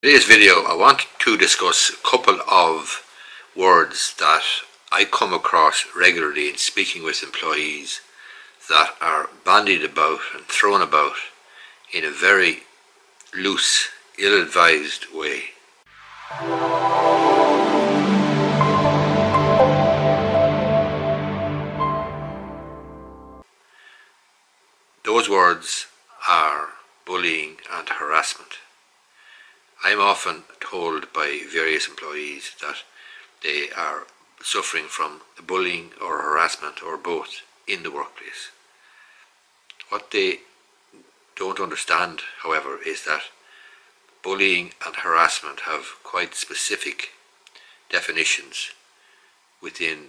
Today's video I want to discuss a couple of words that I come across regularly in speaking with employees that are bandied about and thrown about in a very loose, ill-advised way. Those words are bullying and harassment. I'm often told by various employees that they are suffering from bullying or harassment or both in the workplace. What they don't understand, however, is that bullying and harassment have quite specific definitions within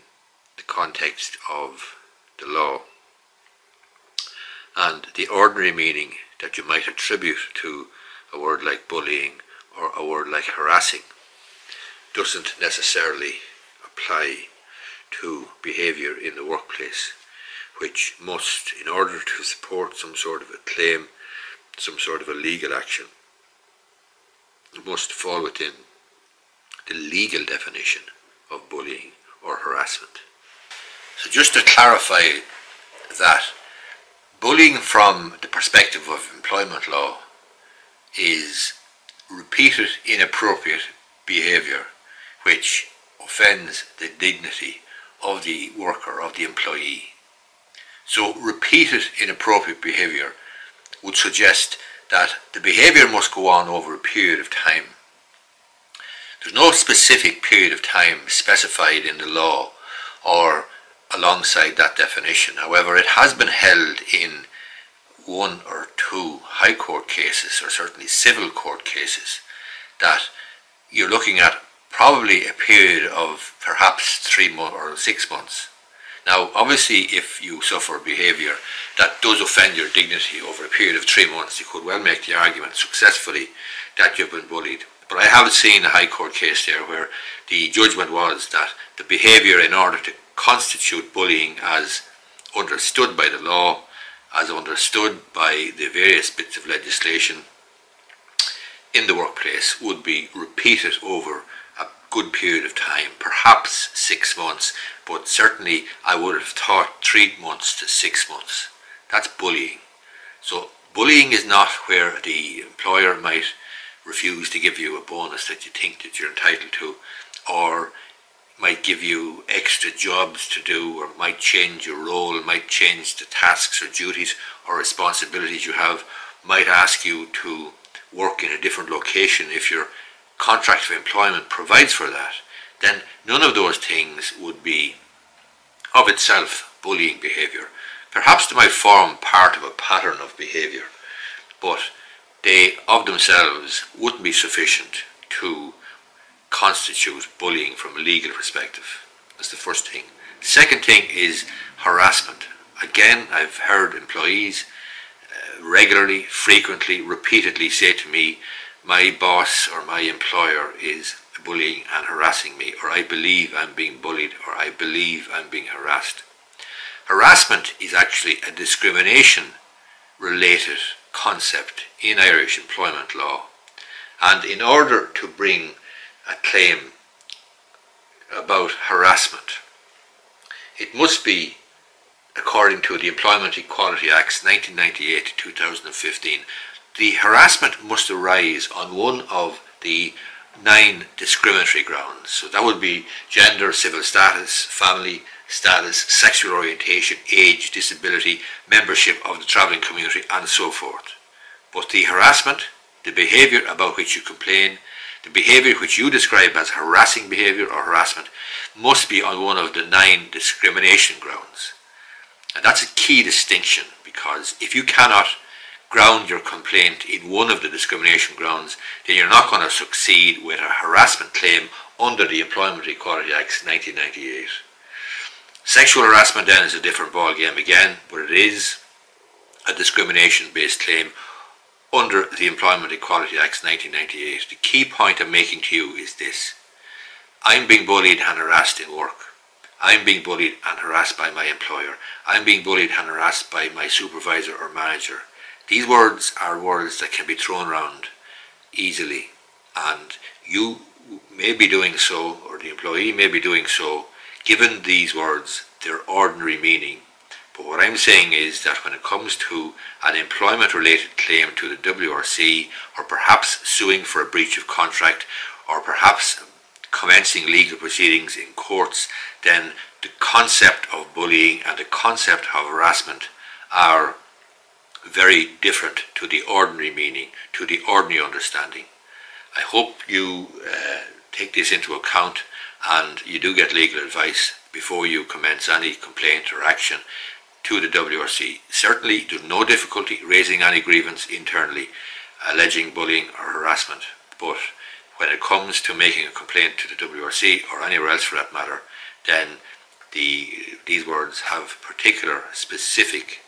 the context of the law. And the ordinary meaning that you might attribute to a word like bullying or a word like harassing doesn't necessarily apply to behaviour in the workplace, which must, in order to support some sort of a claim, some sort of a legal action, must fall within the legal definition of bullying or harassment. So just to clarify that, bullying from the perspective of employment law is repeated inappropriate behaviour which offends the dignity of the worker, of the employee. So repeated inappropriate behaviour would suggest that the behaviour must go on over a period of time. There's no specific period of time specified in the law or alongside that definition. However, it has been held in one or two high court cases, or certainly civil court cases, that you're looking at probably a period of perhaps three months or six months. Now, obviously, if you suffer behaviour that does offend your dignity over a period of three months, you could well make the argument successfully that you've been bullied. But I haven't seen a High Court case there where the judgment was that the behaviour in order to constitute bullying as understood by the law as understood by the various bits of legislation in the workplace would be repeated over a good period of time, perhaps six months, but certainly I would have thought three months to six months. That's bullying. So bullying is not where the employer might refuse to give you a bonus that you think that you're entitled to or might give you extra jobs to do or might change your role, might change the tasks or duties or responsibilities you have, might ask you to work in a different location if your contract of employment provides for that, then none of those things would be of itself bullying behaviour. Perhaps they might form part of a pattern of behaviour, but they of themselves wouldn't be sufficient to constitute bullying from a legal perspective. That's the first thing. Second thing is harassment. Again, I've heard employees uh, regularly, frequently, repeatedly say to me, my boss or my employer is bullying and harassing me, or I believe I'm being bullied, or I believe I'm being harassed. Harassment is actually a discrimination related concept in Irish employment law. And in order to bring a claim about harassment. It must be, according to the Employment Equality Acts 1998 to 2015, the harassment must arise on one of the nine discriminatory grounds. So that would be gender, civil status, family status, sexual orientation, age, disability, membership of the travelling community, and so forth. But the harassment, the behaviour about which you complain, the behaviour which you describe as harassing behaviour or harassment must be on one of the nine discrimination grounds. And that's a key distinction because if you cannot ground your complaint in one of the discrimination grounds, then you're not going to succeed with a harassment claim under the Employment Equality Act 1998. Sexual harassment then is a different ballgame again, but it is a discrimination based claim under the Employment Equality Act 1998. The key point I'm making to you is this. I'm being bullied and harassed in work. I'm being bullied and harassed by my employer. I'm being bullied and harassed by my supervisor or manager. These words are words that can be thrown around easily. and you may be doing so, or the employee may be doing so, given these words their ordinary meaning. But what I'm saying is that when it comes to an employment related claim to the WRC, or perhaps suing for a breach of contract, or perhaps commencing legal proceedings in courts, then the concept of bullying and the concept of harassment are very different to the ordinary meaning, to the ordinary understanding. I hope you uh, take this into account and you do get legal advice before you commence any complaint or action to the WRC. Certainly, there's no difficulty raising any grievance internally alleging bullying or harassment, but when it comes to making a complaint to the WRC or anywhere else for that matter, then the, these words have particular specific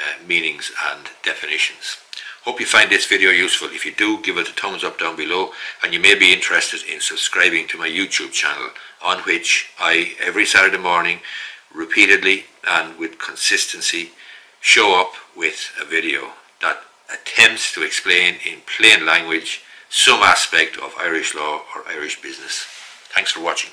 uh, meanings and definitions. Hope you find this video useful. If you do, give it a thumbs up down below and you may be interested in subscribing to my YouTube channel on which I, every Saturday morning, repeatedly and with consistency, show up with a video that attempts to explain in plain language some aspect of Irish law or Irish business. Thanks for watching.